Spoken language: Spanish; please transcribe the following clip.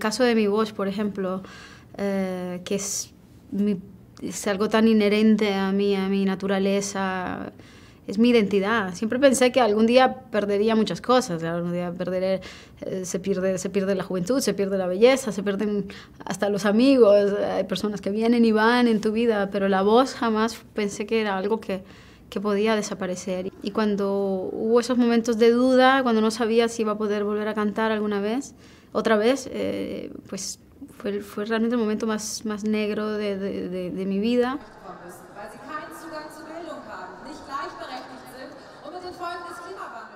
caso de mi voz, por ejemplo, eh, que es, es algo tan inherente a mí, a mi naturaleza, es mi identidad. Siempre pensé que algún día perdería muchas cosas, algún día perderé, eh, se, pierde, se pierde la juventud, se pierde la belleza, se pierden hasta los amigos, hay personas que vienen y van en tu vida, pero la voz jamás pensé que era algo que, que podía desaparecer. Y cuando hubo esos momentos de duda, cuando no sabía si iba a poder volver a cantar alguna vez, otra vez, eh, pues fue, realmente el momento más, más negro de, mi vida. sind und